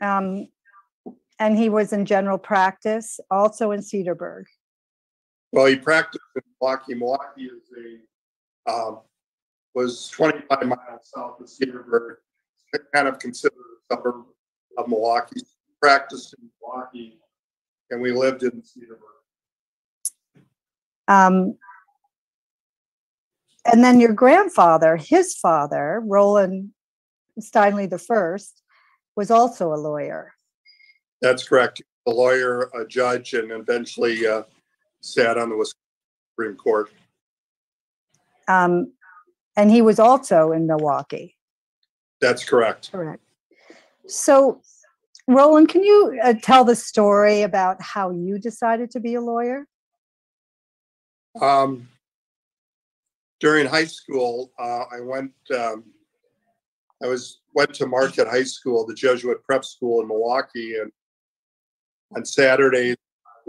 Um, and he was in general practice, also in Cedarburg. Well, he practiced in Milwaukee. Milwaukee is a, um, was 25 miles south of Cedarburg, kind of considered a suburb of Milwaukee. Practiced in Milwaukee, and we lived in Cedarburg. Um, and then your grandfather, his father, Roland Steinley the First, was also a lawyer. That's correct. A lawyer, a judge, and eventually uh, sat on the Wisconsin Supreme Court. Um, and he was also in Milwaukee. That's correct. Correct. So, Roland, can you uh, tell the story about how you decided to be a lawyer? Um, during high school, uh, I went. Um, I was went to Marquette High School, the Jesuit prep school in Milwaukee, and on Saturdays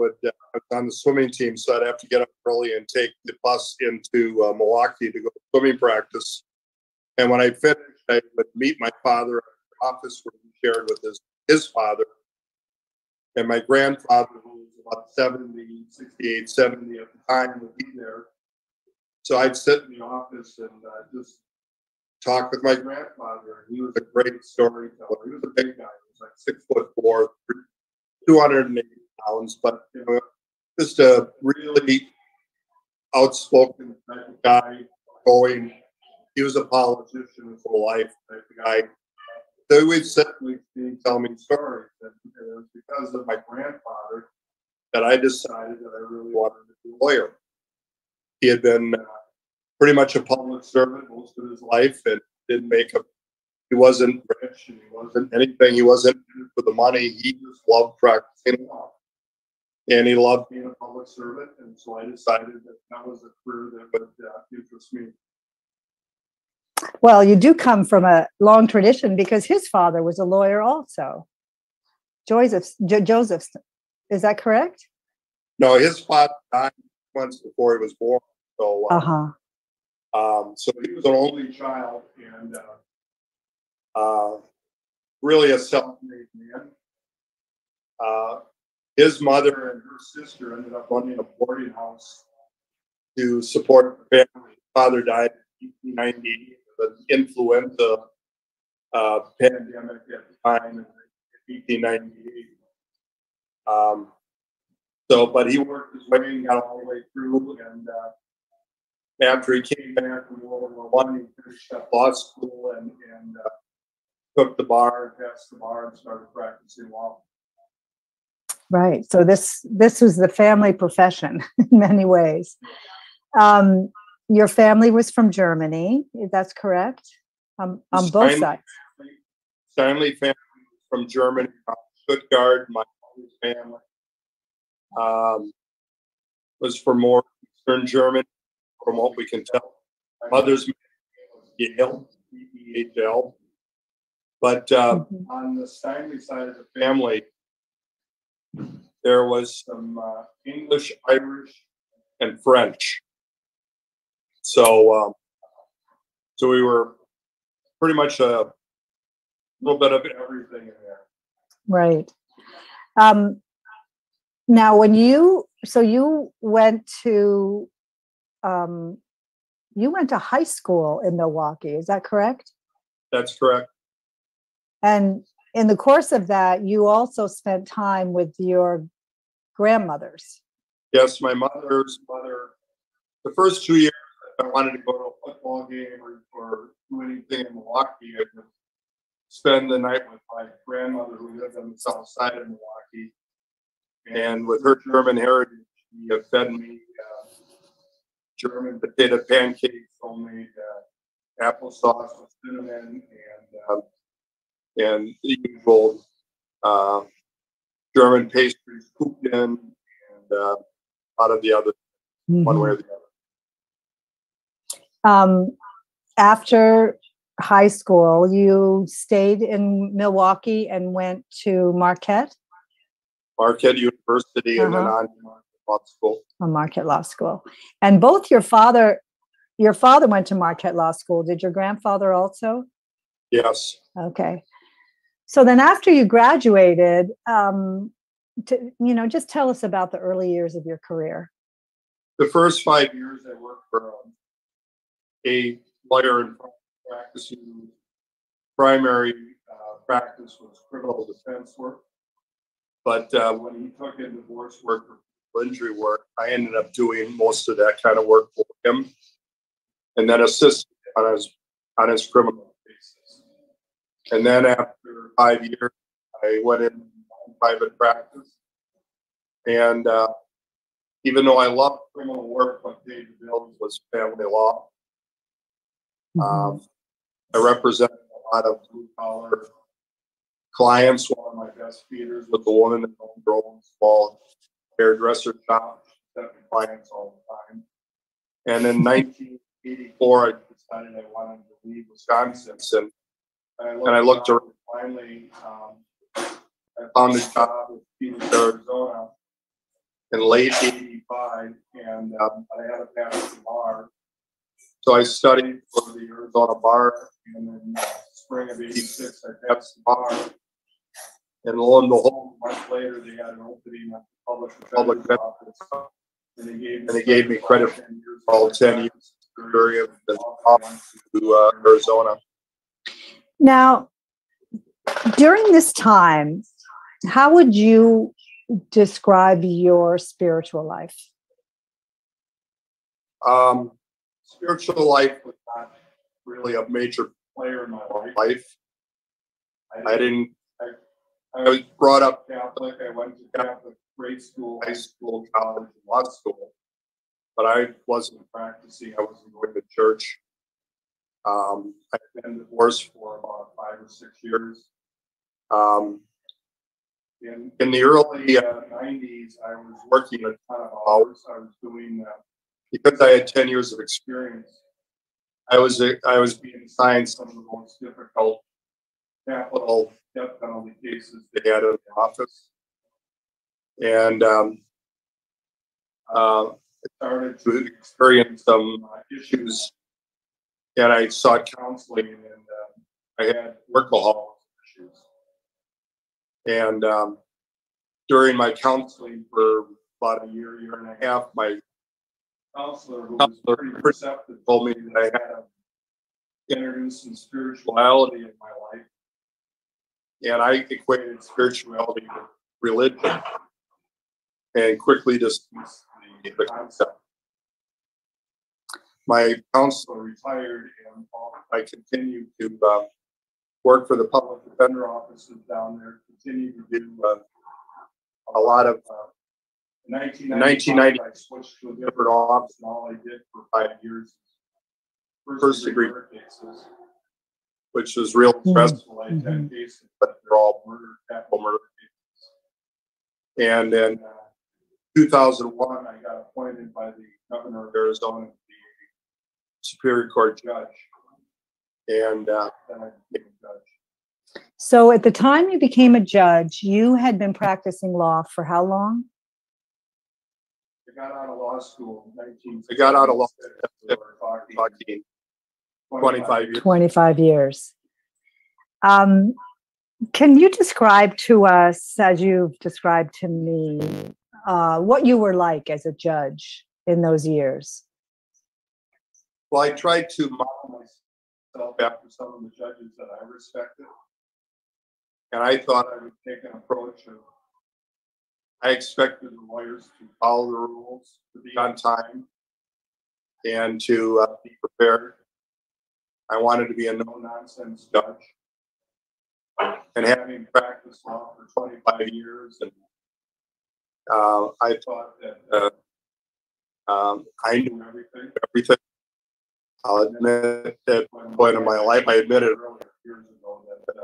would uh, on the swimming team, so I'd have to get up early and take the bus into uh, Milwaukee to go to swimming practice. And when I finished, I would meet my father at the office where he shared with his his father, and my grandfather, who was about 70, 68, 70 at the time, would be there. So I'd sit in the office and uh, just talk with my grandfather. And he was a great storyteller. He was a big guy. He was like six foot four, 280 pounds, but you know, just a really outspoken type of guy. Going, he was a politician whole life type of guy. So he would sit and tell me stories, and it was because of my grandfather that I decided that I really wanted to be a lawyer. He had been uh, pretty much a public servant most of his life and didn't make a he wasn't rich and he wasn't anything he wasn't for the money he just loved practicing law and he loved being a public servant and so i decided that that was a career that would uh, interest me Well, you do come from a long tradition because his father was a lawyer also. Joseph, Jo- Joseph, is that correct? no his father died months before he was born so uh, Uh huh. Um, so he was an only child and uh, uh, really a self-made man. Uh, his mother and her sister ended up running a boarding house to support the family. Father died in 1890 of an influenza uh, pandemic at the time in 1898. Um, so, but he worked his way and got all the way through and uh, after he came back from World War One, he finished up law school and, and uh, took the bar passed the bar and started practicing law. Right. So this this was the family profession in many ways. Um, your family was from Germany. That's correct. Um, on both Stein- sides. Steinley family from Germany, Stuttgart. My family um, was from more Eastern Germany, from what we can tell. My mother's name Yale, E-E-H-L. But uh, Mhm. on the Steinley side of the family, there was some uh, English, Irish, and French. So, um, so we were pretty much a little bit of everything in there. Right. Um, now, when you so you went to um, you went to high school in Milwaukee, is that correct? That's correct. And in the course of that, you also spent time with your grandmothers. Yes, my mother's mother. The first two years, I wanted to go to a football game or, or do anything in Milwaukee, I would spend the night with my grandmother who lived on the south side of Milwaukee. And with her German heritage, she had fed me uh, German potato pancakes, homemade uh, applesauce with cinnamon, and um, and the usual uh, German pastries, Kuchen, and uh, a lot of the other one way or the other. Um, after high school, you stayed in Milwaukee and went to Marquette, Marquette University and then Uh-huh. on to Marquette Law School. or Marquette Law School, and both your father, your father went to Marquette Law School. Did your grandfather also? Yes, Okay. So then, after you graduated, um, to, you know, just tell us about the early years of your career. The first five years I worked for um, a lawyer in practice whose primary uh, practice was criminal defense work. But uh, when he took in divorce work or injury work, I ended up doing most of that kind of work for him, and then assisted on his on his criminal cases. And then after five years, I went in private practice, and uh, even though I loved criminal work, what paid the bills was family law. Um, I represented a lot of blue collar clients. One of my best feeders was the woman that owned her own small hairdresser shop. She clients all the time. And in 1984, I decided I wanted to leave Wisconsin. And, and I looked around. Finally, um, I found a job with Phoenix, Arizona in late 85, and um, I had a pass the bar. So I studied for the Arizona bar, and in uh, spring of 86, I passed the bar. And lo and behold, a month later, they had an opening at the public public office. And they gave, and they gave me credit for all 10 years period to uh, Arizona. Now, during this time, how would you describe your spiritual life? Um, spiritual life was not really a major player in my life. I didn't. I, was brought up Catholic. I went to Catholic grade school, high school, college, and law school, but I wasn't practicing. I wasn't going to church. Um, I've been divorced for about five or six years. Um, in, in the early uh, 90s, I was working a ton of hours. I was doing, uh, because I had 10 years of experience, I was, uh, I was being assigned some of the most difficult capital death penalty cases they had in the office. And um, uh, I started to experience some uh, issues, and I sought counseling, and uh, I had workaholism issues. And um, during my counseling for about a year, year and a half, my counselor, who was pretty perceptive, told me that I had to introduce some spirituality in my life. And I equated spirituality with religion and quickly dismissed the, the concept. My counselor retired and I continued to uh, work for the public defender offices down there, continue to do uh, a lot of. Uh, in 1990, I switched to a different office, and all I did for five years first degree cases, which was real mm-hmm. stressful. I had 10 mm-hmm. cases, but they're all murder, capital murder cases. And in uh, 2001, I got appointed by the governor of Arizona to be a Superior Court judge. And uh, then I became a judge. So at the time you became a judge, you had been practicing law for how long? I got out of law school in 19. I got out of law talking 25 years. 25 years. Um, can you describe to us, as you've described to me, uh, what you were like as a judge in those years? Well, I tried to model myself after some of the judges that I respected. And I thought I would take an approach of I expected the lawyers to follow the rules, to be on time, and to uh, be prepared. I wanted to be a no nonsense judge. And having practiced law for 25 years, and uh, I thought that uh, um, I knew everything. Everything. I'll admit at one point in my life, I admitted earlier years ago that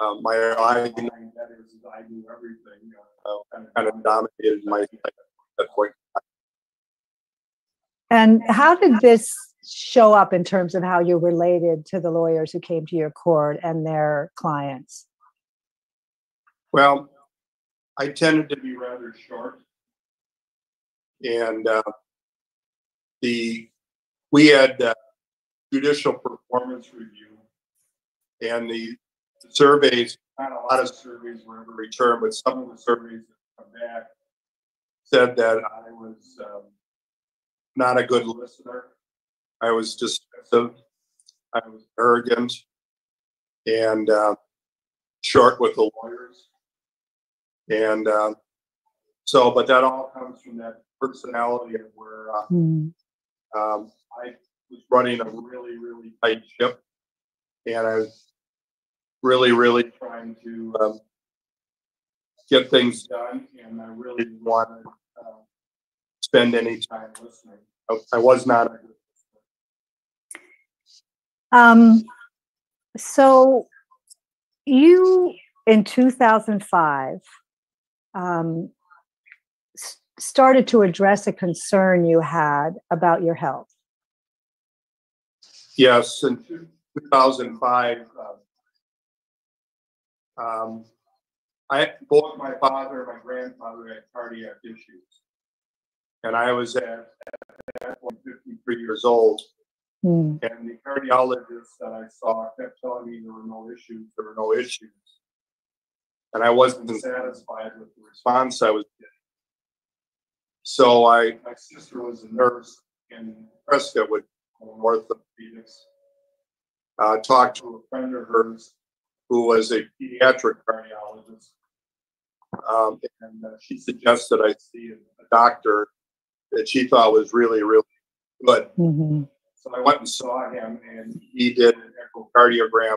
uh, um, my I knew everything. Uh, kind of dominated my life at that point. And how did this show up in terms of how you're related to the lawyers who came to your court and their clients? Well, I tended to be rather short, and uh, the we had uh, judicial performance review, and the surveys, not a lot of surveys were ever returned, but some of the surveys that come back said that I was um, not a good listener. I was dismissive. I was arrogant and uh, short with the lawyers. And uh, so, but that all comes from that personality of where uh, Mm. um, I was running a really, really tight ship, and I was really, really trying to um, get things done, and I really didn't want to uh, spend any time listening. I, I was not a good. Um, so you in 2005 um, started to address a concern you had about your health. Yes, in 2005, um, um, I both my father and my grandfather had cardiac issues, and I was at, at that point 53 years old. Mm. And the cardiologist that I saw kept telling me there were no issues, there were no issues. And I wasn't satisfied with the response I was getting. So I, my sister was a nurse in Prescott with orthopedics. Uh, talked to a friend of hers who was a pediatric cardiologist. Um, and uh, she suggested I see a doctor that she thought was really, really good. hmm So I went and saw him and he did an echocardiogram.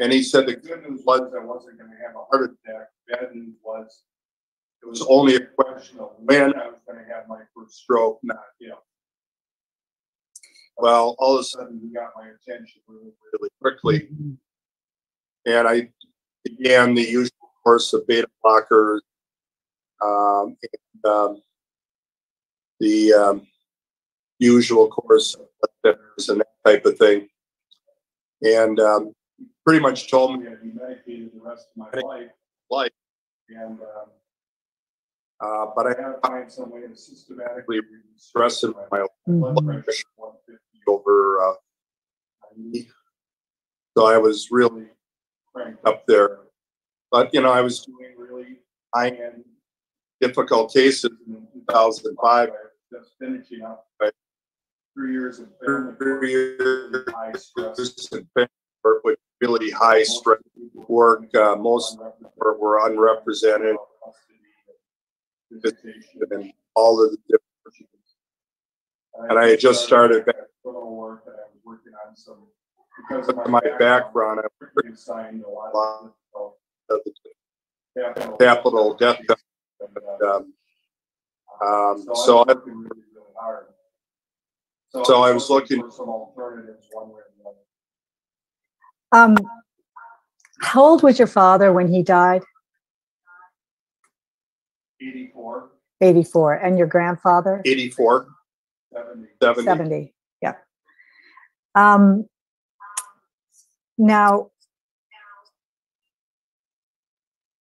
And he said the good news was I wasn't going to have a heart attack. Bad news was it was only a question of when I was going to have my first stroke, not. You know. Well, all of a sudden he got my attention really, really quickly. And I began the usual course of beta blockers um, and um, the um, usual course of blood thinners and that type of thing. And um, pretty much told me I'd be medicated the rest of my life. Life. And um, uh, but I had to find some way to systematically reduce stress in my life. Blood Mhm. pressure 150 over uh, 90. So I was really cranked up there. But you know, I was doing really high-end, difficult cases in 2005. I was just finishing up my three years of family Three years high stress and work with really high stress work. Uh, most were, were unrepresented and all of the different. And I had just started back work that I was working on some. because of my background. I was pretty assigned a lot of the capital. death. Uh, Um, um, So so I I, was working really, really hard. So I was looking- For some alternatives, one way or the other. Um, how old was your father when he died? Eighty-four, 84. And your grandfather? 84, seventy. 70. 70. Yeah. Um, now,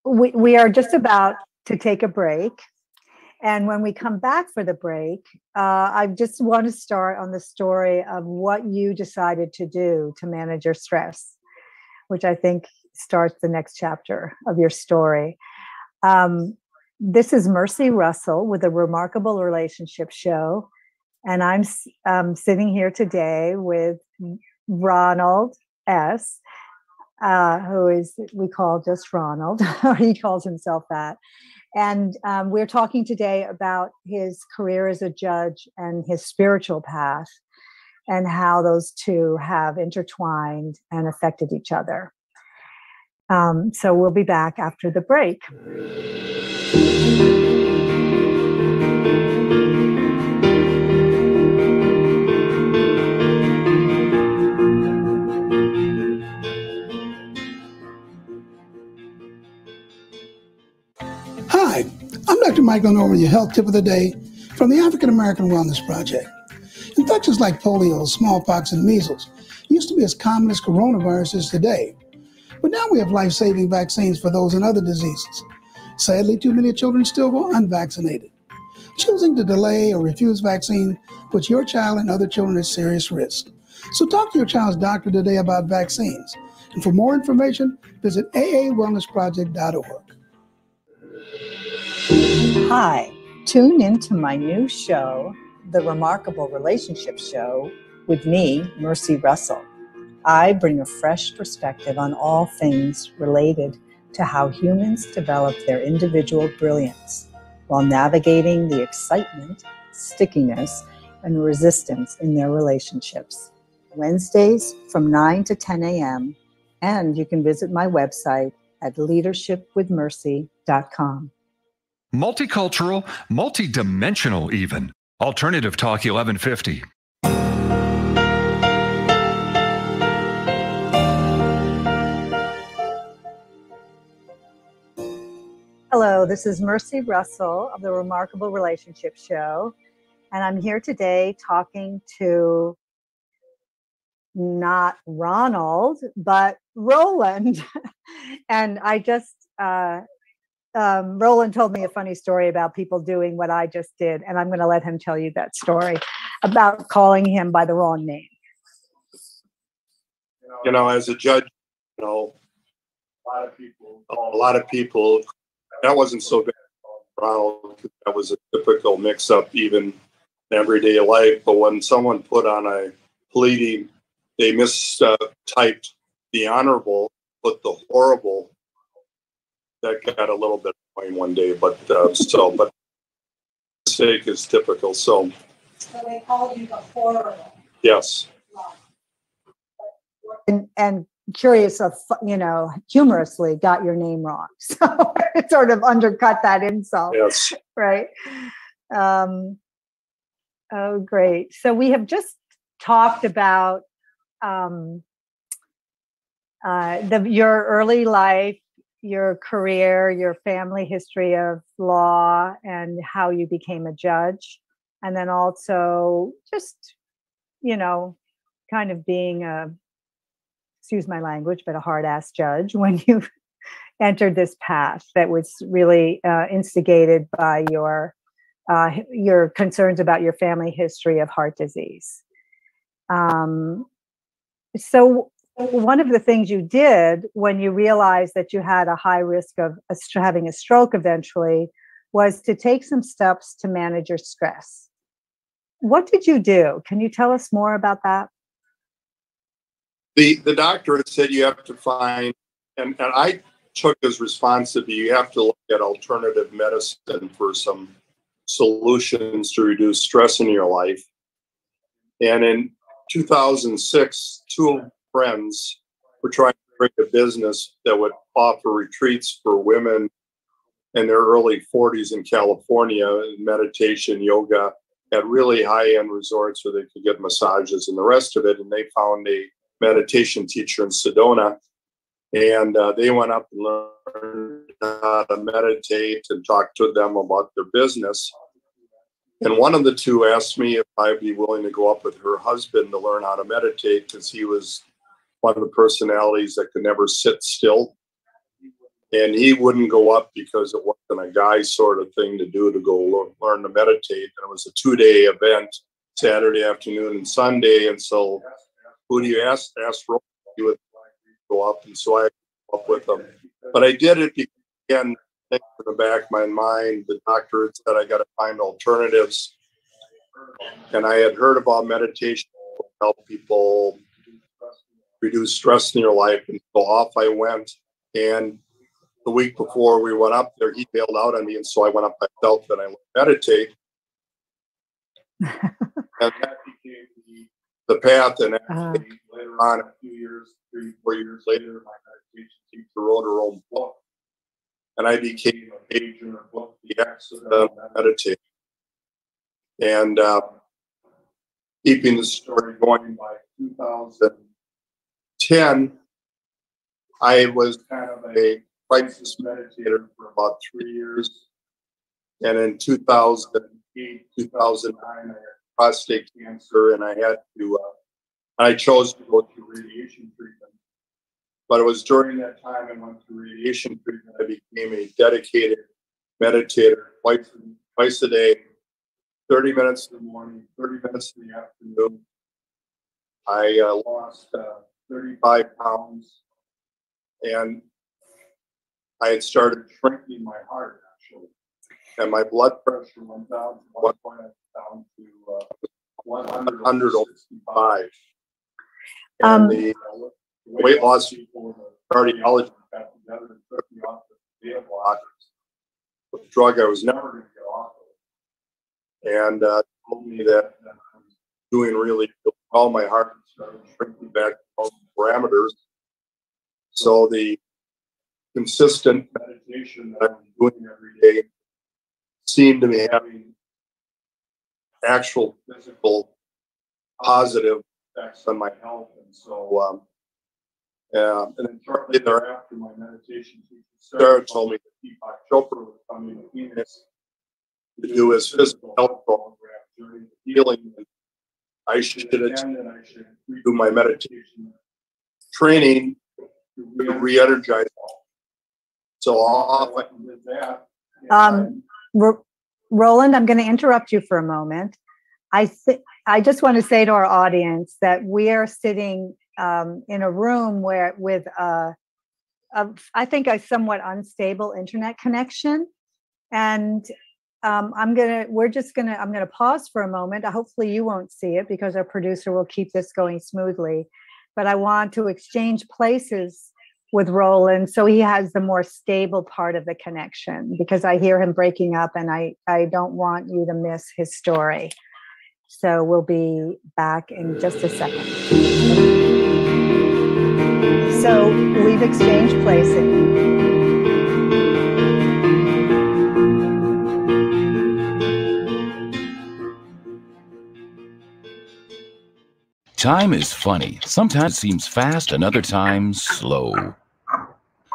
we, we are just about to take a break. And when we come back for the break, uh, I just want to start on the story of what you decided to do to manage your stress, which I think starts the next chapter of your story. Um, this is Mercy Russell with a Remarkable Relationship Show. And I'm um, sitting here today with Ronald S., uh, who is, we call just Ronald, or he calls himself that. And um, we're talking today about his career as a judge and his spiritual path and how those two have intertwined and affected each other. Um, so we'll be back after the break. I'm Dr. Michael over your health tip of the day from the African American Wellness Project. Infections like polio, smallpox, and measles used to be as common as coronaviruses today, but now we have life saving vaccines for those and other diseases. Sadly, too many children still go unvaccinated. Choosing to delay or refuse vaccine puts your child and other children at serious risk. So talk to your child's doctor today about vaccines And for more information, visit aawellnessproject.org. Hi, tune into my new show, The Remarkable Relationship Show, with me, Mercy Russell. I bring a fresh perspective on all things related to how humans develop their individual brilliance while navigating the excitement, stickiness, and resistance in their relationships. Wednesdays from 9 to 10 a.m. And you can visit my website at leadershipwithmercy.com. Multicultural, multidimensional, even. Alternative Talk 1150. Hello, this is Mercy Russell of the Remarkable Relationship Show. And I'm here today talking to not Ronald, but Roland. and I just, uh, um, Roland told me a funny story about people doing what I just did. And I'm going to let him tell you that story about calling him by the wrong name. You know, as a judge, you know, a lot of people, a lot of people, that wasn't so bad. Ronald, that was a typical mix up, even in everyday life. But when someone put on a pleading, they mistyped the honorable, put the horrible. That got a little bit annoying one day, but uh, so, but mistake is typical. So, So they called you the horrible. yes, And, and curious of, you know, humorously got your name wrong. So it sort of undercut that insult. yes. right? Um, oh, great. So we have just talked about um, uh, the, your early life, your career, your family history of law, and how you became a judge. And then also just, you know, kind of being a, excuse my language, but a hard ass judge when you entered this path that was really uh, instigated by your uh, your concerns about your family history of heart disease. Um, so one of the things you did when you realized that you had a high risk of having a stroke eventually was to take some steps to manage your stress. What did you do? Can you tell us more about that? The the doctor said you have to find, and, and I took as responsibility. You have to look at alternative medicine for some solutions to reduce stress in your life. And in 2006, two friends were trying to create a business that would offer retreats for women in their early 40s in California, meditation, yoga, at really high end resorts where they could get massages and the rest of it. And they found a meditation teacher in Sedona. And uh, they went up and learned how to meditate and talk to them about their business. And one of the two asked me if I'd be willing to go up with her husband to learn how to meditate because he was one of the personalities that could never sit still. And he wouldn't go up because it wasn't a guy sort of thing to do to go learn to meditate. And it was a two day event, Saturday afternoon and Sunday. And so, who do you ask? Ask Roland. He would go up. And so I up with him. But I did it because, again, in the back of my mind, the doctor had said I got to find alternatives. And I had heard about meditation help people reduce stress in your life. And so off I went. And the week before we went up there, he bailed out on me. And so I went up myself and I meditate. and that became the, the path. And Uh-huh. later on, a few years, three, four years later, my meditation teacher wrote her own book. And I became a page in her book, The Accidental Meditator. And uh, keeping the story going by 2010, I was kind of a crisis meditator for about three years. And in 2008, 2009, I had prostate cancer and I had to, uh, I chose to go through radiation treatment. But it was during that time I went through radiation treatment, I became a dedicated meditator twice, twice a day, 30 minutes in the morning, 30 minutes in the afternoon. I uh, lost uh, 35 pounds and I had started shrinking my heart actually, and my blood pressure went down to one point down to uh, 165. Um, And the uh, weight loss people, the cardiologist got together and took me off the beta blockers, the drug I was never going to get off of. And uh, told me that uh, I was doing really well. My heart started back normal parameters. So the consistent meditation that I'm doing every day seemed to be having actual physical positive effects on my health. And so, um, yeah, and then shortly thereafter, my meditation teacher Sarah told me that Deepak Chopra was coming to Phoenix to do his physical health program during the healing. And I should do my meditation training to re-energize. So. Um, Ro- Roland, I'm going to interrupt you for a moment. I think I just want to say to our audience that we are sitting um, in a room where with a, a, I think a somewhat unstable internet connection, and um, I'm gonna we're just gonna I'm gonna pause for a moment. Hopefully you won't see it because our producer will keep this going smoothly. But I want to exchange places with Roland so he has the more stable part of the connection because I hear him breaking up and I, I don't want you to miss his story. So we'll be back in just a second. So we've exchanged places. Time is funny. Sometimes it seems fast and other times slow.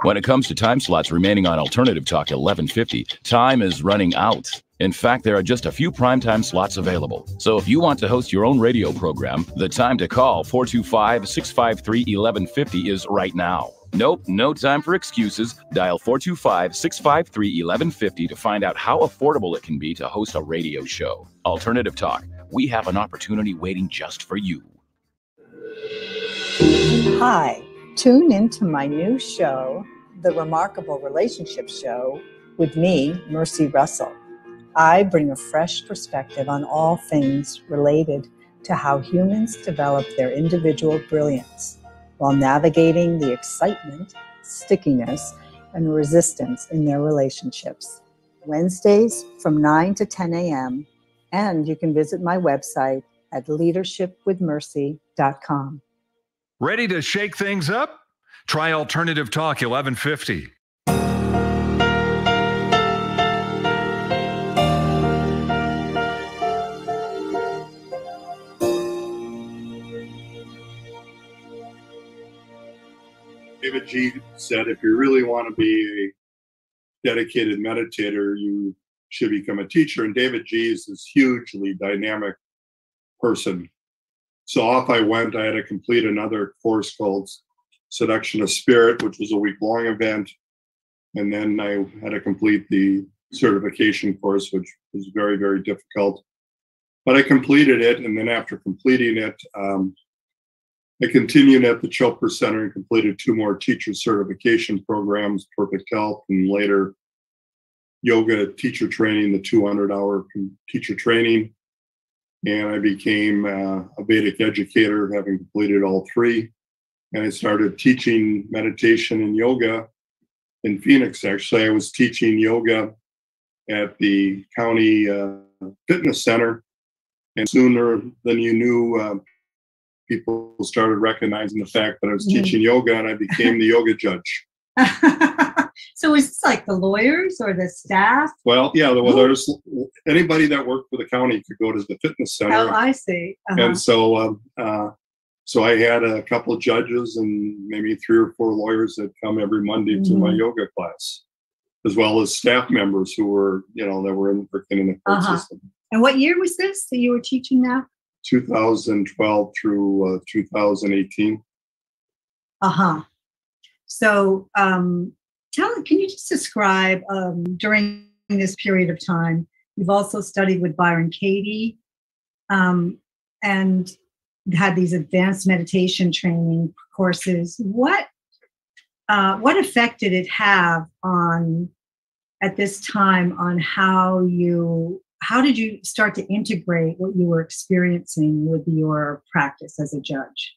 When it comes to time slots remaining on Alternative Talk 1150, time is running out. In fact, there are just a few primetime slots available. So if you want to host your own radio program, the time to call 425 653 1150 is right now. Nope, no time for excuses. Dial 425 653 1150 to find out how affordable it can be to host a radio show. Alternative Talk, we have an opportunity waiting just for you. Hi, tune into my new show, The Remarkable Relationship Show, with me, Mercy Russell. I bring a fresh perspective on all things related to how humans develop their individual brilliance while navigating the excitement, stickiness, and resistance in their relationships. Wednesdays from 9 to 10 a.m. And you can visit my website at leadershipwithmercy.com. Ready to shake things up? Try Alternative Talk 1150. davidji said, if you really want to be a dedicated meditator, you should become a teacher. And davidji is this hugely dynamic person. So off I went. I had to complete another course called Seduction of Spirit, which was a week long event. And then I had to complete the certification course, which was very, very difficult. But I completed it. And then after completing it, um, I continued at the Chopra Center and completed two more teacher certification programs, Perfect Health, and later yoga teacher training, the 200 hour teacher training. And I became uh, a Vedic educator, having completed all three. And I started teaching meditation and yoga in Phoenix. Actually, I was teaching yoga at the county uh, fitness center. And sooner than you knew, uh, people started recognizing the fact that I was teaching yoga and I became the yoga judge. so is this like the lawyers or the staff? Well, yeah, well, there's anybody that worked for the county could go to the fitness center. Oh, I see. Uh-huh. And so, um, uh, so I had a couple of judges and maybe three or four lawyers that come every Monday to my Mhm. yoga class, as well as staff members who were, you know, that were in, working in the court Uh-huh. system. And what year was this that you were teaching now? 2012 through uh, 2018. Uh huh. So, um, tell can you just describe um, during this period of time? You've also studied with Byron Katie, um, and had these advanced meditation training courses. What uh, what effect did it have on at this time on how you how did you start to integrate what you were experiencing with your practice as a judge?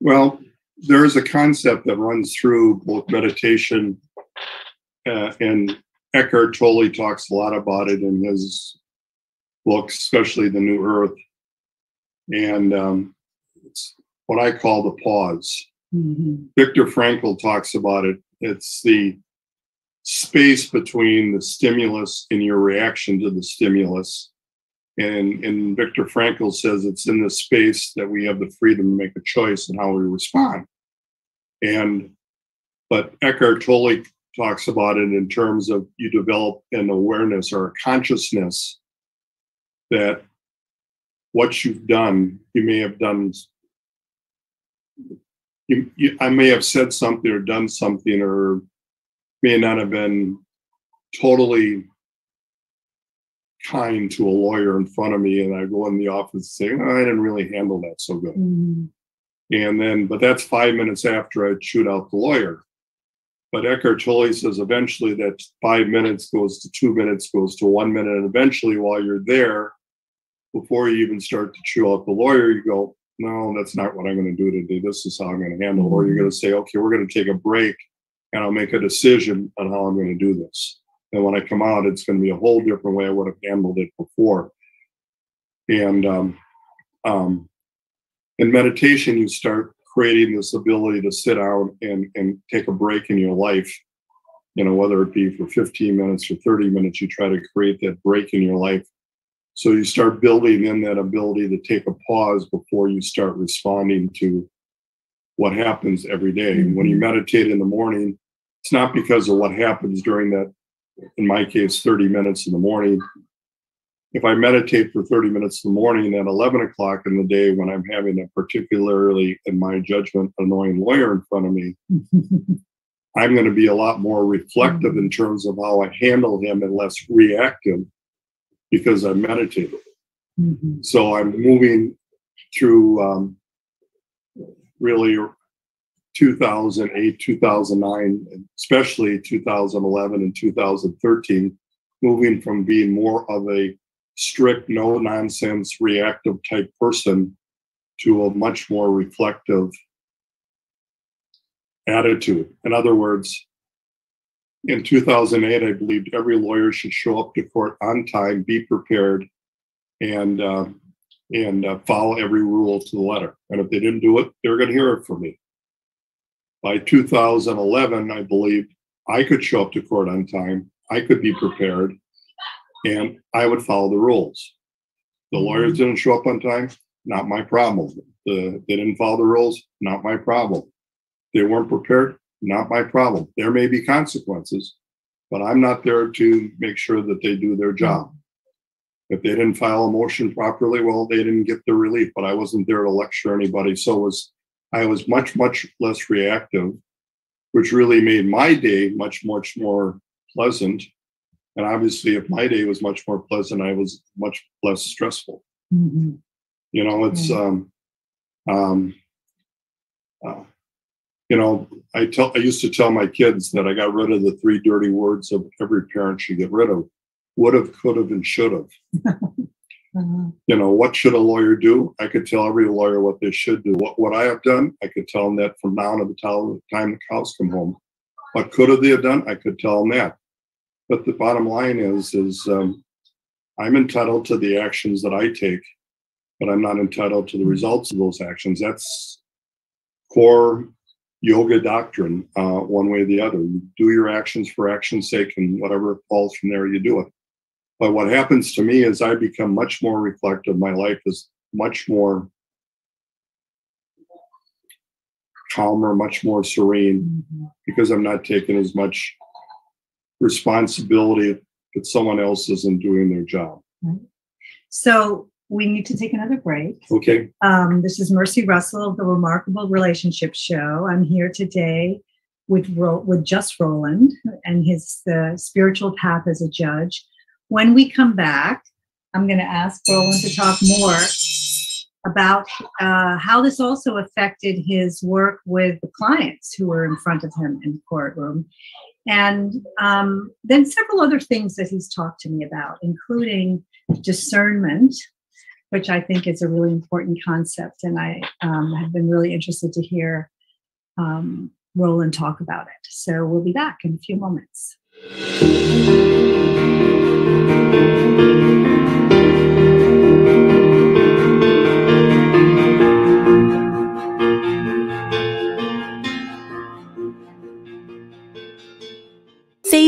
Well, there is a concept that runs through both meditation uh, and Eckhart Tolle talks a lot about it in his books, especially The New Earth. And um, it's what I call the pause. Mm-hmm. Viktor Frankl talks about it. It's the space between the stimulus and your reaction to the stimulus. And, and Viktor Frankl says it's in this space that we have the freedom to make a choice in how we respond. And but Eckhart Tolle talks about it in terms of you develop an awareness or a consciousness that what you've done, you may have done you, you, I may have said something or done something or may not have been totally kind to a lawyer in front of me and I go in the office saying, oh, I didn't really handle that so good. Mm-hmm. And then, but that's five minutes after I shoot out the lawyer. But Eckhart Tolle says eventually that five minutes goes to two minutes, goes to one minute. And eventually, while you're there, before you even start to chew out the lawyer, you go, no, that's not what I'm going to do today. This is how I'm going to handle it. Or you're going to say, okay, we're going to take a break and I'll make a decision on how I'm going to do this. And when I come out, it's going to be a whole different way I would have handled it before. And um, um, in meditation, you start creating this ability to sit down and, and take a break in your life. You know, whether it be for 15 minutes or 30 minutes, you try to create that break in your life. So you start building in that ability to take a pause before you start responding to what happens every day. And when you mm-hmm. meditate in the morning, it's not because of what happens during that, in my case, 30 minutes in the morning. If I meditate for 30 minutes in the morning at 11 o'clock in the day when I'm having a particularly, in my judgment, annoying lawyer in front of me, I'm going to be a lot more reflective in terms of how I handle him and less reactive because I meditated. Mm-hmm. So I'm moving through um, really 2008, 2009, especially 2011 and 2013, moving from being more of a strict, no nonsense, reactive type person to a much more reflective attitude. In other words, in 2008, I believed every lawyer should show up to court on time, be prepared, and uh, and uh, follow every rule to the letter. And if they didn't do it, they're going to hear it from me. By 2011, I believed I could show up to court on time, I could be prepared, and I would follow the rules. The mm-hmm. lawyers didn't show up on time, not my problem. The, they didn't follow the rules, not my problem. They weren't prepared, not my problem. There may be consequences, but I'm not there to make sure that they do their job. If they didn't file a motion properly, well, they didn't get the relief, but I wasn't there to lecture anybody. So was I was much, much less reactive, which really made my day much, much more pleasant. And obviously, if my day was much more pleasant, I was much less stressful. Mm-hmm. You know, it's um, um, uh, you know, I tell I used to tell my kids that I got rid of the three dirty words of every parent should get rid of: would have, could have, and should have. Uh-huh. You know, what should a lawyer do? I could tell every lawyer what they should do. What what I have done, I could tell them that from now to the time the cows come home. What could have they have done? I could tell them that. But the bottom line is, is um, I'm entitled to the actions that I take, but I'm not entitled to the results of those actions. That's core yoga doctrine, uh, one way or the other. You do your actions for action's sake, and whatever falls from there, you do it. But what happens to me is I become much more reflective. My life is much more calmer, much more serene Mm-hmm. because I'm not taking as much responsibility that someone else isn't doing their job. So we need to take another break. Okay. Um, this is Mercy Russell of the Remarkable Relationship Show. I'm here today with with Just Roland and his the spiritual path as a judge. When we come back, I'm going to ask Roland to talk more about uh, how this also affected his work with the clients who were in front of him in the courtroom. And um, then several other things that he's talked to me about, including discernment, which I think is a really important concept. And I um, have been really interested to hear um, Roland talk about it. So we'll be back in a few moments.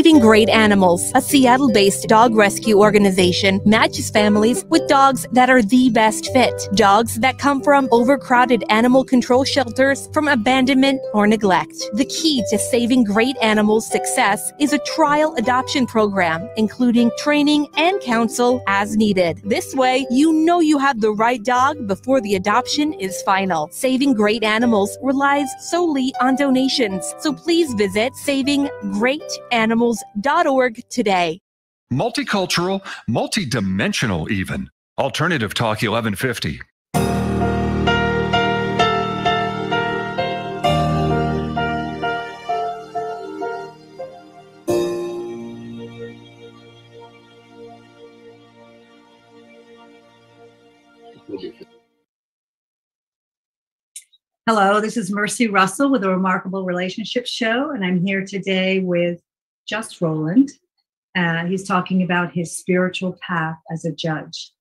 Saving Great Animals, a Seattle based dog rescue organization, matches families with dogs that are the best fit. Dogs that come from overcrowded animal control shelters, from abandonment or neglect. The key to saving great animals' success is a trial adoption program, including training and counsel as needed. This way, you know you have the right dog before the adoption is final. Saving Great Animals relies solely on donations, so please visit Saving Great Animals animals.org today. Multicultural, multidimensional, even. Alternative Talk 1150. Hello, this is Mercy Russell with the Remarkable Relationships Show, and I'm here today with just Roland. Uh, he's talking about his spiritual path as a judge.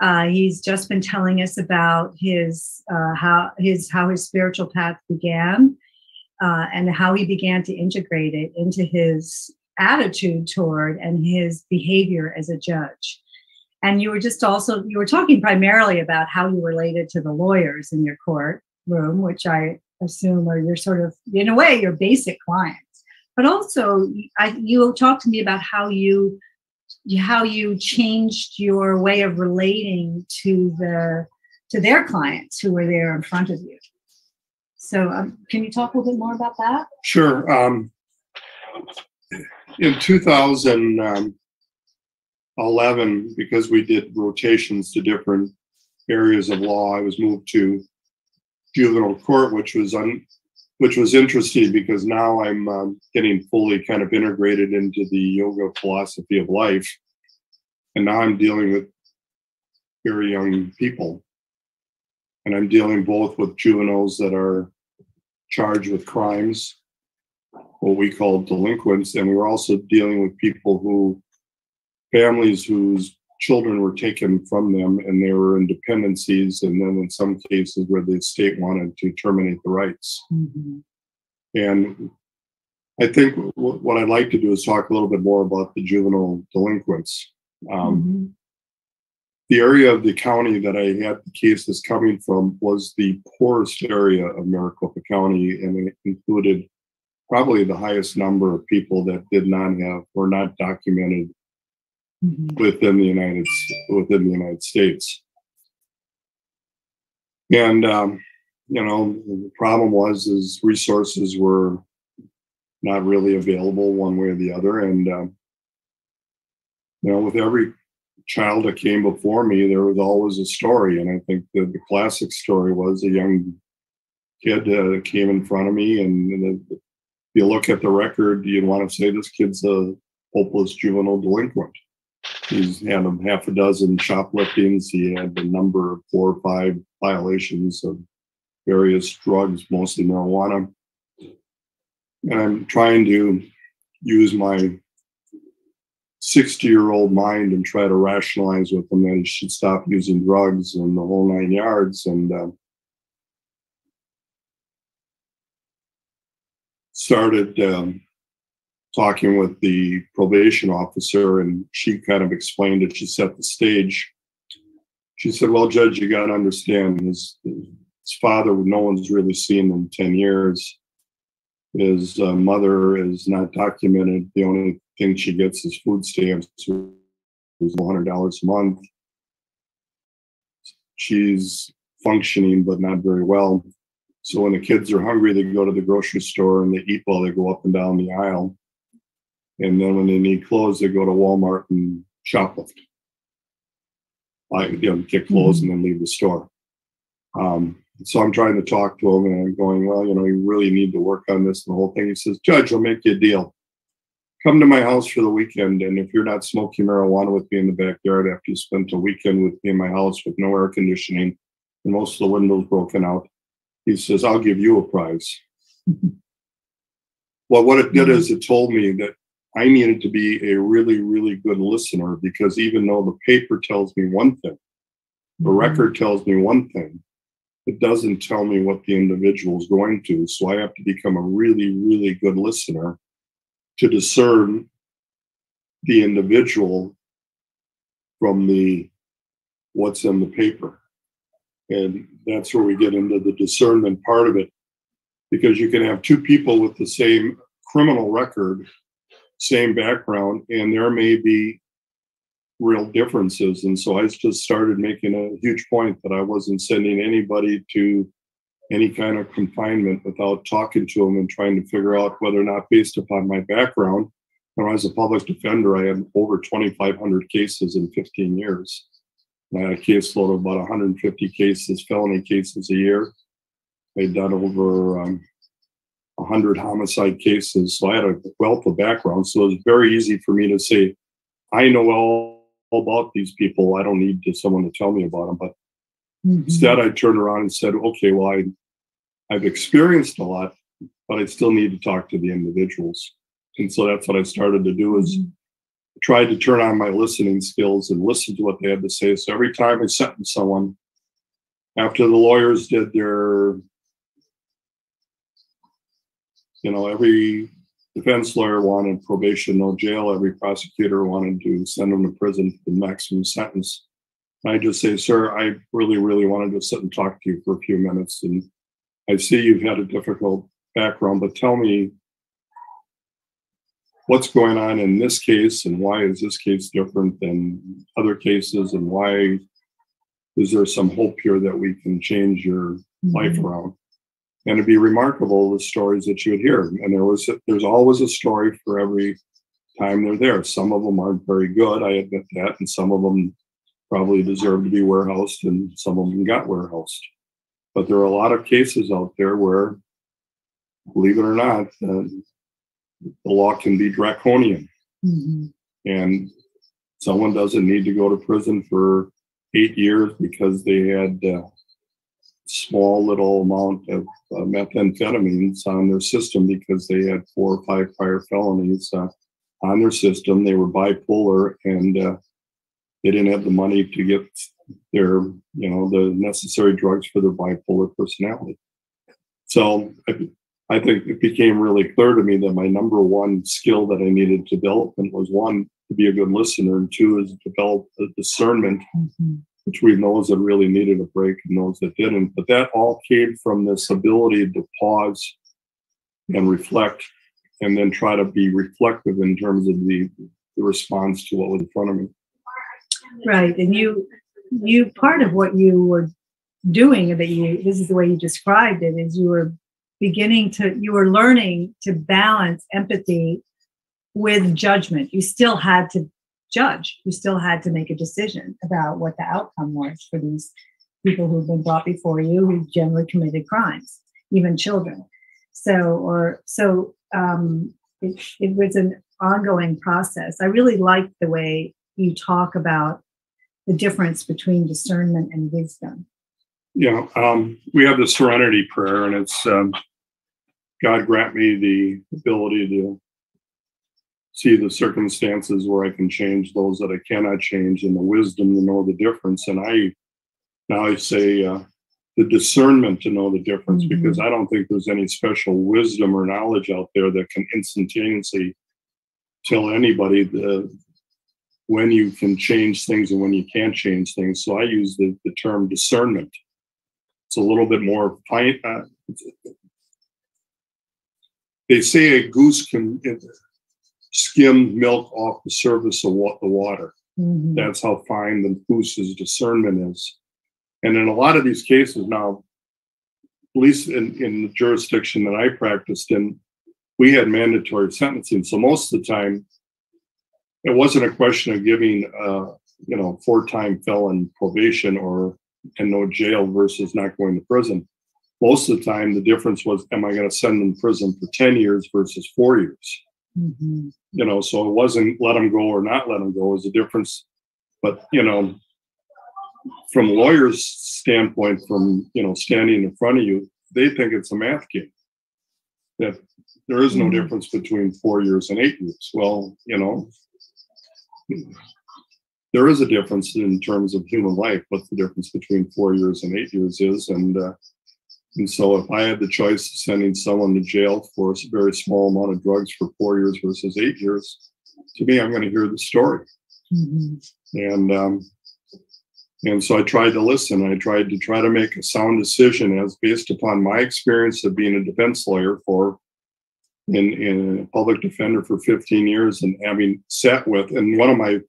Uh, he's just been telling us about his uh, how his how his spiritual path began uh, and how he began to integrate it into his attitude toward and his behavior as a judge. And you were just also you were talking primarily about how you related to the lawyers in your court room, which I assume are your sort of in a way your basic clients but also I, you talked to me about how you how you changed your way of relating to the to their clients who were there in front of you so um, can you talk a little bit more about that Sure. Um, in 2011, because we did rotations to different areas of law, I was moved to juvenile court, which was un, which was interesting because now I'm um, getting fully kind of integrated into the yoga philosophy of life. And now I'm dealing with very young people. And I'm dealing both with juveniles that are charged with crimes, what we call delinquents, and we're also dealing with people who, families whose children were taken from them and they were in dependencies and then in some cases where the state wanted to terminate the rights mm-hmm. and i think w- what i'd like to do is talk a little bit more about the juvenile delinquents um, mm-hmm. the area of the county that i had the cases coming from was the poorest area of maricopa county and it included probably the highest number of people that did not have were not documented mm-hmm. within the United within the United States. And um, you know, the problem was is resources were not really available one way or the other, and um, you know, with every child that came before me, there was always a story, and I think the, the classic story was a young kid uh, came in front of me, and, and if you look at the record, you'd want to say this kid's a hopeless juvenile delinquent. He's had a half a dozen shopliftings. He had a number of four or five violations of various drugs, mostly marijuana. And I'm trying to use my 60 year old mind and try to rationalize with him that he should stop using drugs and the whole nine yards. And uh, started um, talking with the probation officer, and she kind of explained it. She set the stage. She said, "Well, Judge, you got to understand his, his father. No one's really seen in ten years. His uh, mother is not documented. The only thing she gets is food stamps, which is one hundred dollars a month. She's functioning, but not very well." So when the kids are hungry, they go to the grocery store and they eat while they go up and down the aisle. And then when they need clothes, they go to Walmart and shoplift. I you know, get clothes mm-hmm. and then leave the store. Um, so I'm trying to talk to him and I'm going, well, you know, you really need to work on this and the whole thing. He says, Judge, I'll make you a deal. Come to my house for the weekend, and if you're not smoking marijuana with me in the backyard after you spent a weekend with me in my house with no air conditioning and most of the windows broken out, he says, I'll give you a prize. well, what it did is it told me that I needed to be a really, really good listener because even though the paper tells me one thing, the mm-hmm. record tells me one thing, it doesn't tell me what the individual is going to. So I have to become a really, really good listener to discern the individual from the what's in the paper. And that's where we get into the discernment part of it. Because you can have two people with the same criminal record, same background, and there may be real differences. And so I just started making a huge point that I wasn't sending anybody to any kind of confinement without talking to them and trying to figure out whether or not, based upon my background, when I was a public defender, I had over 2,500 cases in 15 years. I had a caseload of about 150 cases, felony cases a year. I'd done over um, 100 homicide cases. So I had a wealth of background. So it was very easy for me to say, I know all about these people. I don't need to, someone to tell me about them. But mm-hmm. instead, I turned around and said, okay, well, I, I've experienced a lot, but I still need to talk to the individuals. And so that's what I started to do is mm-hmm. try to turn on my listening skills and listen to what they had to say. So every time I sentenced someone, after the lawyers did their, you know, every defense lawyer wanted probation, no jail. Every prosecutor wanted to send them to prison for the maximum sentence. I just say, sir, I really, really wanted to sit and talk to you for a few minutes. And I see you've had a difficult background, but tell me what's going on in this case and why is this case different than other cases and why is there some hope here that we can change your mm-hmm. life around? And it'd be remarkable the stories that you would hear. And there was there's always a story for every time they're there. Some of them aren't very good, I admit that, and some of them probably deserve to be warehoused, and some of them got warehoused. But there are a lot of cases out there where, believe it or not, uh, the law can be draconian, mm-hmm. and someone doesn't need to go to prison for eight years because they had. Uh, small little amount of uh, methamphetamines on their system because they had four or five prior felonies uh, on their system. They were bipolar and uh, they didn't have the money to get their, you know, the necessary drugs for their bipolar personality. So I, I think it became really clear to me that my number one skill that I needed to develop was one to be a good listener, and two is develop discernment mm-hmm between those that really needed a break and those that didn't. But that all came from this ability to pause and reflect and then try to be reflective in terms of the, the response to what was in front of me. Right. And you you part of what you were doing that you this is the way you described it is you were beginning to you were learning to balance empathy with judgment. You still had to judge who still had to make a decision about what the outcome was for these people who've been brought before you who generally committed crimes, even children. So, or so um, it, it was an ongoing process. I really like the way you talk about the difference between discernment and wisdom. Yeah, um, we have the serenity prayer, and it's um, God grant me the ability to see the circumstances where I can change those that I cannot change and the wisdom to know the difference. And I now I say uh, the discernment to know the difference mm-hmm. because I don't think there's any special wisdom or knowledge out there that can instantaneously tell anybody the when you can change things and when you can't change things. So I use the, the term discernment. It's a little bit more fine. Uh, they say a goose can skim milk off the surface of what the water. Mm-hmm. That's how fine the goose's discernment is. And in a lot of these cases now, at least in, in the jurisdiction that I practiced in, we had mandatory sentencing. So most of the time, it wasn't a question of giving, uh, you know, four-time felon probation or and no jail versus not going to prison. Most of the time, the difference was, am I going to send them to prison for 10 years versus four years? Mhm. You know, so it wasn't let them go or not let them go is a difference. But, you know, from a lawyer's standpoint, from, you know, standing in front of you, they think it's a math game. That there is no Mhm. difference between four years and eight years. Well, you know, there is a difference in terms of human life. What the difference between four years and eight years is, and uh, and so if I had the choice of sending someone to jail for a very small amount of drugs for four years versus eight years, to me, I'm going to hear the story. Mhm. And um, and so I tried to listen. I tried to try to make a sound decision as based upon my experience of being a defense lawyer for in in a public defender for 15 years and having sat with and one of my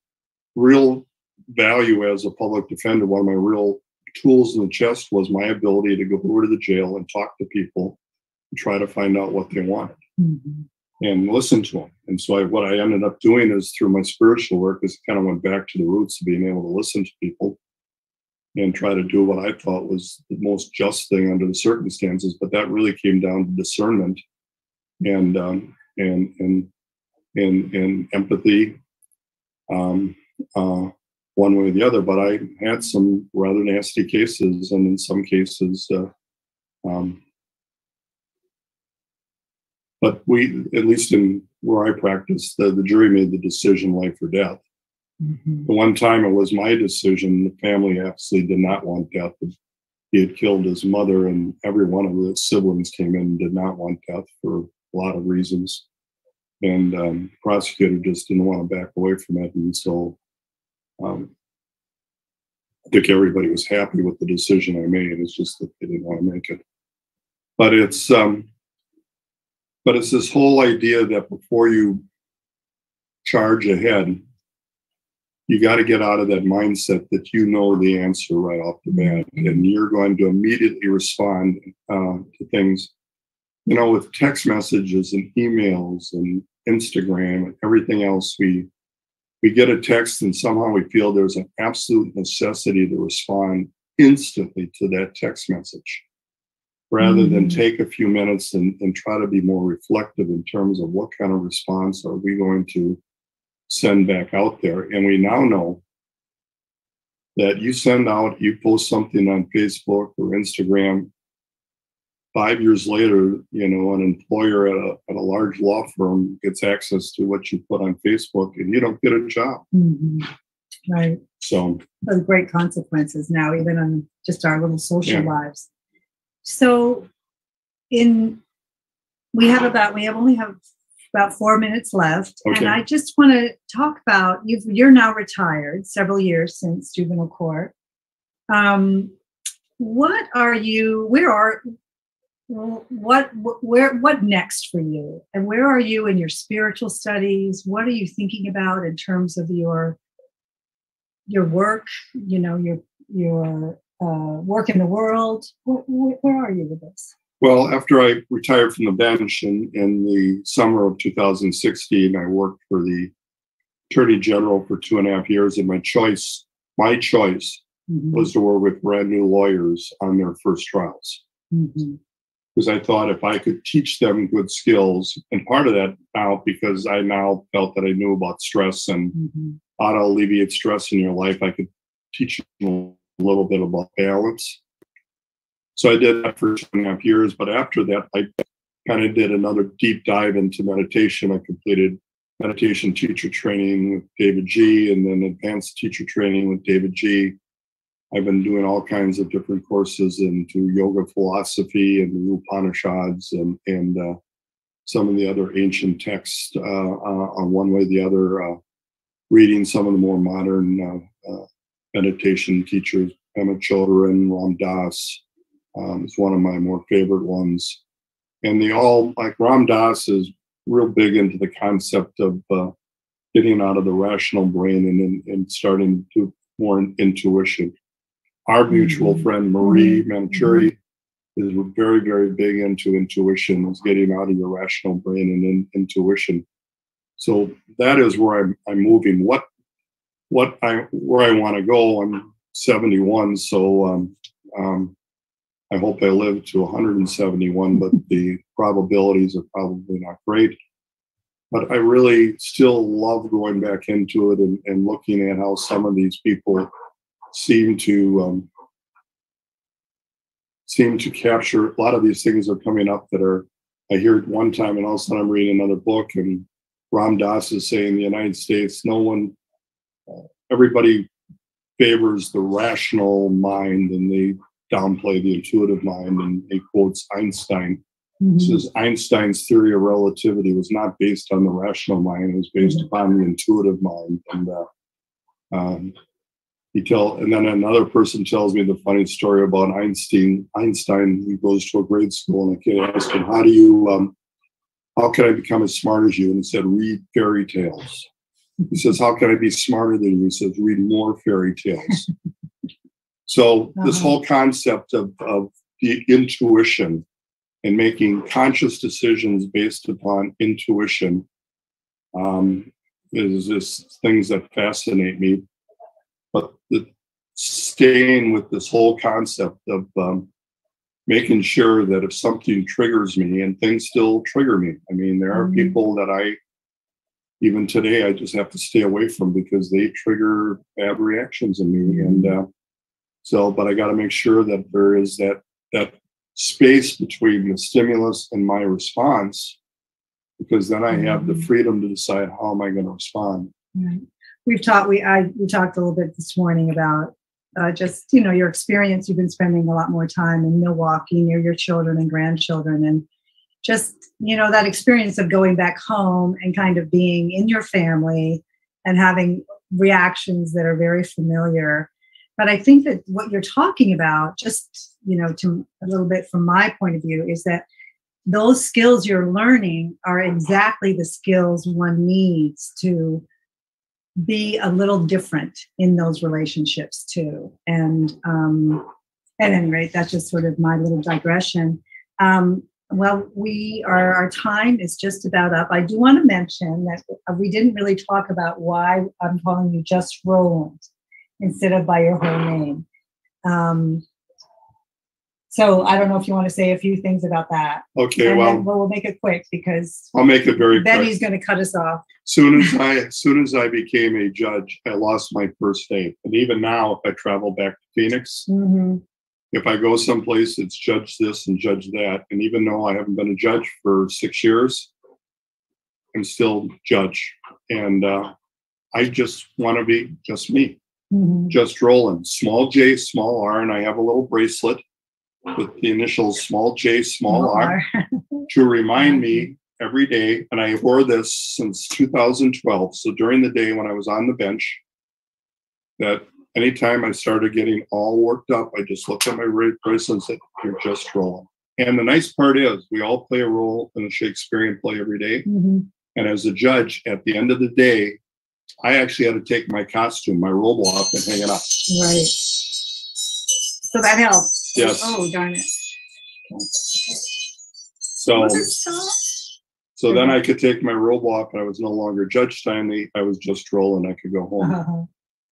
real value as a public defender, one of my real tools in the chest was my ability to go over to the jail and talk to people and try to find out what they wanted Mhm. and listen to them. And so I, what I ended up doing is through my spiritual work is kind of went back to the roots of being able to listen to people and try to do what I thought was the most just thing under the circumstances. But that really came down to discernment and um, and and and and empathy, um, uh, one way or the other. But I had some rather nasty cases, and in some cases. Uh, um, but we, at least in where I practice, the, the jury made the decision life or death. Mhm. The one time it was my decision, the family absolutely did not want death. He had killed his mother, and every one of the siblings came in and did not want death for a lot of reasons. And um, the prosecutor just didn't want to back away from it. And so um, I think everybody was happy with the decision I made. It's just that they didn't want to make it. But it's um, but it's this whole idea that before you charge ahead, you got to get out of that mindset that you know the answer right off the bat, and you're going to immediately respond uh, to things. You know, with text messages and emails and Instagram and everything else, we we get a text and somehow we feel there's an absolute necessity to respond instantly to that text message rather than Mhm. take a few minutes and, and try to be more reflective in terms of what kind of response are we going to send back out there. And we now know that you send out, you post something on Facebook or Instagram. Five years later, you know, an employer at a, at a large law firm gets access to what you put on Facebook and you don't get a job. Mhm. Right. So, Those great consequences now, even on just our little social Yeah. lives. So, in we have about we have only have about four minutes left, Okay. and I just want to talk about you've you're now retired several years since juvenile court. Um, what are you? Where are what where what next for you? And where are you in your spiritual studies? What are you thinking about in terms of your your work you know your your uh, work in the world? Where, where, are you with this? Well, after I retired from the bench in, in the summer of 2016, I worked for the Attorney General for two and a half years, and my choice, my choice, Mhm, was to work with brand new lawyers on their first trials. mhm, because I thought if I could teach them good skills, and part of that now because I now felt that I knew about stress and mhm, how to alleviate stress in your life, I could teach them a little bit about balance. So I did that for two and a half years, but after that, I kind of did another deep dive into meditation. I completed meditation teacher training with davidji, and then advanced teacher training with davidji. I've been doing all kinds of different courses into yoga philosophy and the Upanishads and and uh, some of the other ancient texts uh, uh, on one way or the other. Uh, reading some of the more modern uh, uh, meditation teachers, Pema Chodron, Ram Dass um, is one of my more favorite ones. And they all, like Ram Dass is real big into the concept of uh, getting out of the rational brain and, and, starting to more intuition. Our mutual Mhm. friend Marie Manchuri is very, very big into intuition, is getting out of your rational brain and in, intuition. So that is where I'm, I'm moving. What what I where I want to go. I'm 71, so um, um, I hope I live to 171, but the probabilities are probably not great. But I really still love going back into it and, and looking at how some of these people seem to um, seem to capture a lot of these things are coming up that are I hear it one time and all of a sudden I'm reading another book and Ram Dass is saying the United States, no one, uh, everybody favors the rational mind and they downplay the intuitive mind. And he quotes Einstein. Mhm. Says Einstein's theory of relativity was not based on the rational mind; it was based upon the intuitive mind. And uh, um, he tell, and then another person tells me the funny story about Einstein. Einstein, he goes to a grade school, and the kid asked him, "How do you, um, how can I become as smart as you?" And he said, "Read fairy tales." He says, "How can I be smarter than you?" He says, "Read more fairy tales." so this Uh-huh. whole concept of, of the intuition and making conscious decisions based upon intuition um, is just things that fascinate me. The, staying with this whole concept of um, making sure that if something triggers me, and things still trigger me. I mean, there are Mhm. people that I, even today, I just have to stay away from because they trigger bad reactions in me. And uh, so, but I got to make sure that there is that that space between the stimulus and my response, because then I have the Mhm. freedom to decide how am I going to respond. Right. We've talked. We I we talked a little bit this morning about uh, just you know your experience. You've been spending a lot more time in Milwaukee near your children and grandchildren, and just you know that experience of going back home and kind of being in your family and having reactions that are very familiar. But I think that what you're talking about, just you know, to a little bit from my point of view, is that those skills you're learning are exactly the skills one needs to be a little different in those relationships too. And um, at any rate, that's just sort of my little digression. Um, well, we are our time is just about up. I do want to mention that we didn't really talk about why I'm calling you just Roland instead of by your whole name. Um, so I don't know if you want to say a few things about that. Okay, and well, then, well, we'll make it quick because I'll make it very then quick. he's going to cut us off. soon as I as soon as I became a judge, I lost my first name. And even now, if I travel back to Phoenix, Mhm. if I go someplace, it's judge this and judge that. And even though I haven't been a judge for six years, I'm still judge. And uh, I just want to be just me, Mhm. just Roland. Small J, small R, and I have a little bracelet with the initials small J, small R to remind me every day, and I wore this since 2012. So during the day when I was on the bench, that anytime I started getting all worked up, I just looked at my ra- bracelet and said, You're just rolling. And the nice part is, we all play a role in a Shakespearean play every day. Mhm. And as a judge, at the end of the day, I actually had to take my costume, my robe off, and hang it up. Right. So that helps. Yes. Oh, darn it. So, Was it stop? so then I could take my robe off, and I was no longer Judge Steinley. I was just rolling. I could go home. Uh-huh.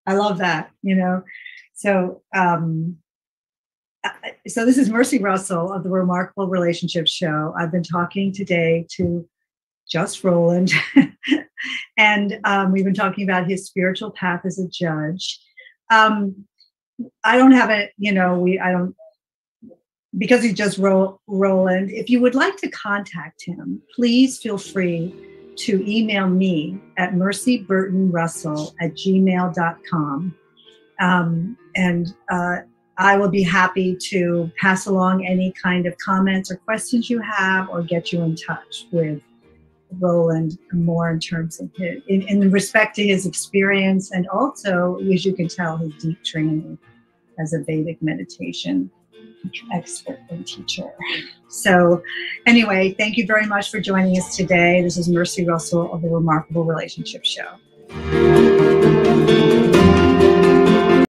I love that, you know. So, um, so this is Mercy Russell of the Remarkable Relationships Show. I've been talking today to Just Roland, and um, we've been talking about his spiritual path as a judge. Um, I don't have a, you know, we, I don't, because he's just Ro- Roland. If you would like to contact him, please feel free to email me at mercyburtonrussell at gmail.com. Um, and uh, I will be happy to pass along any kind of comments or questions you have or get you in touch with Roland more in terms of his, in, in respect to his experience and also, as you can tell, his deep training as a Vedic meditation expert and teacher. So, anyway, thank you very much for joining us today. This is Mercy Russell of the Remarkable Relationship Show.